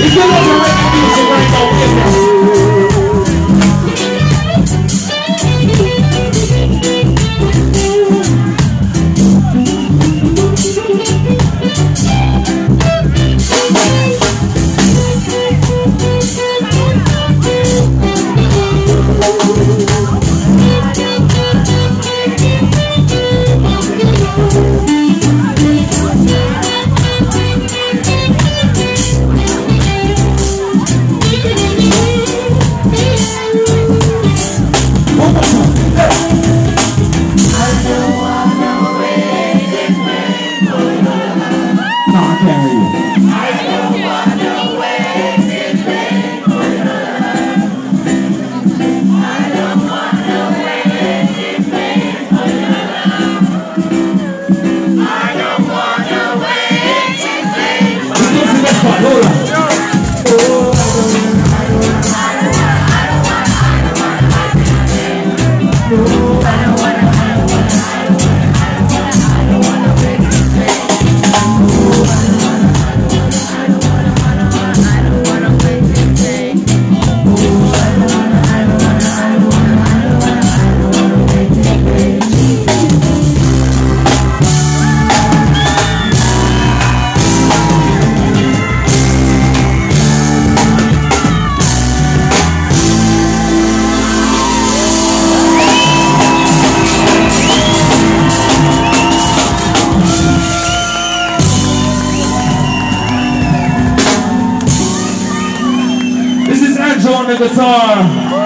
If you love your reggae music right now, give me. The guitar.